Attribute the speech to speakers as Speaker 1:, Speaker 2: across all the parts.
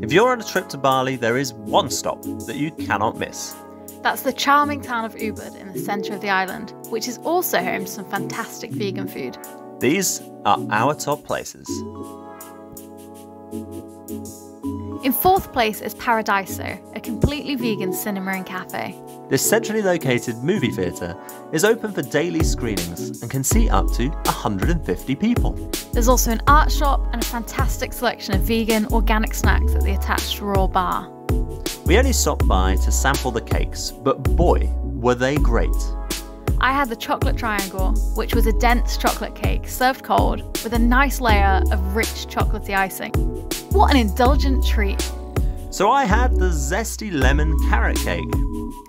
Speaker 1: If you're on a trip to Bali, there is one stop that you cannot miss.
Speaker 2: That's the charming town of Ubud in the centre of the island, which is also home to some fantastic vegan food.
Speaker 1: These are our top places.
Speaker 2: In fourth place is Paradiso, a completely vegan cinema and cafe.
Speaker 1: This centrally located movie theatre is open for daily screenings and can seat up to 150 people.
Speaker 2: There's also an art shop and a fantastic selection of vegan, organic snacks at the attached Raw Bar.
Speaker 1: We only stopped by to sample the cakes, but boy, were they great.
Speaker 2: I had the chocolate triangle, which was a dense chocolate cake served cold with a nice layer of rich chocolatey icing. What an indulgent treat!
Speaker 1: So I had the zesty lemon carrot cake.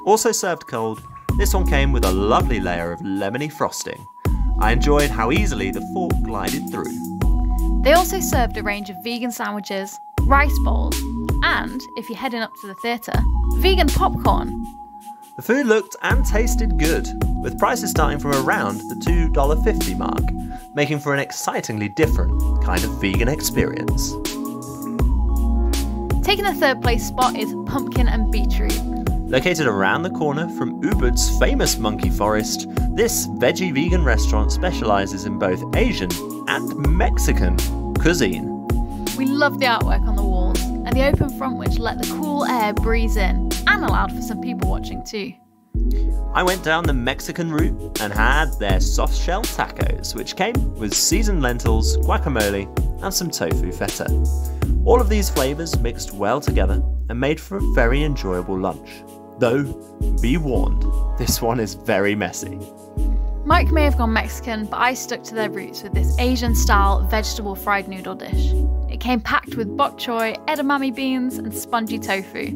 Speaker 1: Also served cold, this one came with a lovely layer of lemony frosting. I enjoyed how easily the fork glided through.
Speaker 2: They also served a range of vegan sandwiches, rice bowls, and, if you're heading up to the theatre, vegan popcorn.
Speaker 1: The food looked and tasted good, with prices starting from around the $2.50 mark, making for an excitingly different kind of vegan experience.
Speaker 2: Taking the third place spot is Pumpkin and Beetroot.
Speaker 1: Located around the corner from Ubud's famous monkey forest, this veggie vegan restaurant specialises in both Asian and Mexican cuisine.
Speaker 2: We loved the artwork on the walls and the open front which let the cool air breeze in and allowed for some people watching too.
Speaker 1: I went down the Mexican route and had their soft shell tacos, which came with seasoned lentils, guacamole, and some tofu feta. All of these flavours mixed well together and made for a very enjoyable lunch. Though, be warned, this one is very messy.
Speaker 2: Mike may have gone Mexican, but I stuck to their roots with this Asian style vegetable fried noodle dish. It came packed with bok choy, edamame beans, and spongy tofu.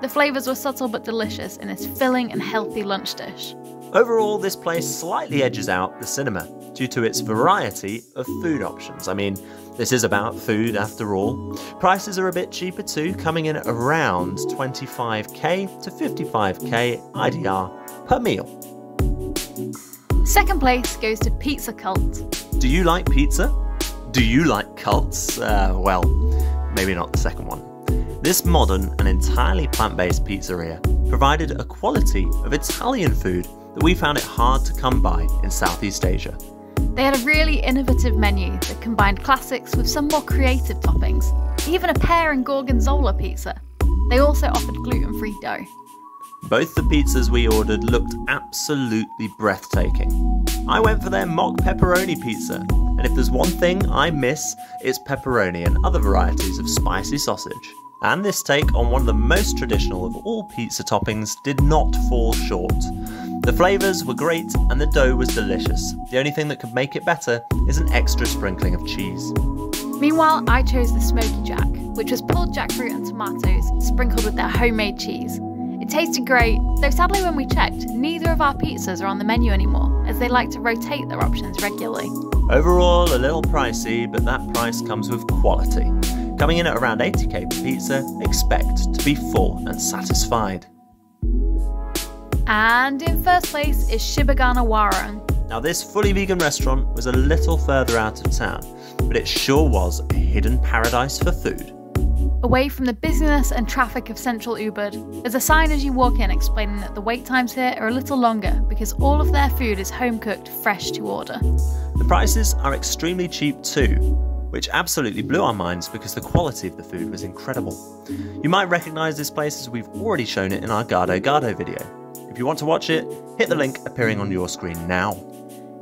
Speaker 2: The flavours were subtle but delicious in this filling and healthy lunch dish.
Speaker 1: Overall, this place slightly edges out the cinema due to its variety of food options. I mean, this is about food after all. Prices are a bit cheaper too, coming in at around 25k to 55k IDR per meal.
Speaker 2: Second place goes to Pizza Cult.
Speaker 1: Do you like pizza? Do you like cults? Uh, well, maybe not the second one. This modern and entirely plant based pizzeria provided a quality of Italian food that we found it hard to come by in Southeast Asia.
Speaker 2: They had a really innovative menu that combined classics with some more creative toppings, even a pear and gorgonzola pizza. They also offered gluten free dough.
Speaker 1: Both the pizzas we ordered looked absolutely breathtaking. I went for their mock pepperoni pizza, and if there's one thing I miss, it's pepperoni and other varieties of spicy sausage. And this take on one of the most traditional of all pizza toppings did not fall short. The flavours were great and the dough was delicious. The only thing that could make it better is an extra sprinkling of cheese.
Speaker 2: Meanwhile, I chose the Smoky Jack, which was pulled jackfruit and tomatoes sprinkled with their homemade cheese. It tasted great, though sadly, when we checked, neither of our pizzas are on the menu anymore, as they like to rotate their options regularly.
Speaker 1: Overall, a little pricey, but that price comes with quality. Coming in at around 80k per pizza, expect to be full and satisfied.
Speaker 2: And in first place is Siboghana Waroeng.
Speaker 1: Now, this fully vegan restaurant was a little further out of town, but it sure was a hidden paradise for food.
Speaker 2: Away from the busyness and traffic of central Ubud, there's a sign as you walk in explaining that the wait times here are a little longer because all of their food is home cooked, fresh to order.
Speaker 1: The prices are extremely cheap too, which absolutely blew our minds because the quality of the food was incredible. You might recognise this place as we've already shown it in our Gado Gado video. If you want to watch it, hit the link appearing on your screen now.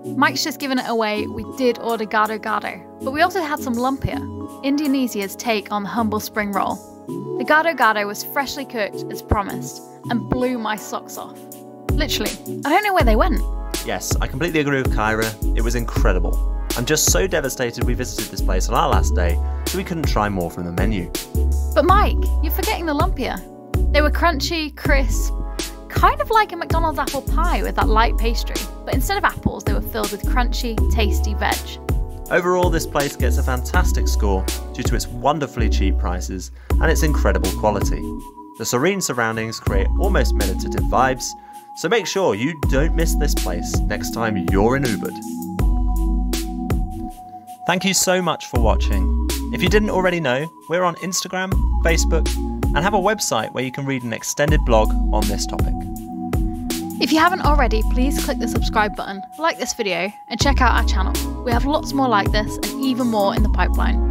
Speaker 2: Mike's just given it away, we did order Gado Gado, but we also had some lumpia, Indonesia's take on the humble spring roll. The Gado Gado was freshly cooked as promised and blew my socks off. Literally, I don't know where they went.
Speaker 1: Yes, I completely agree with Kyra, it was incredible. I'm just so devastated we visited this place on our last day, so we couldn't try more from the menu.
Speaker 2: But Mike, you're forgetting the lumpia. They were crunchy, crisp, kind of like a McDonald's apple pie with that light pastry, but instead of apples, they were filled with crunchy, tasty veg.
Speaker 1: Overall, this place gets a fantastic score due to its wonderfully cheap prices and its incredible quality. The serene surroundings create almost meditative vibes, so make sure you don't miss this place next time you're in Ubud. Thank you so much for watching. If you didn't already know, we're on Instagram, Facebook, and have a website where you can read an extended blog on this topic.
Speaker 2: If you haven't already, please click the subscribe button, like this video, and check out our channel. We have lots more like this and even more in the pipeline.